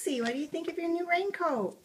Lexi, what do you think of your new raincoat?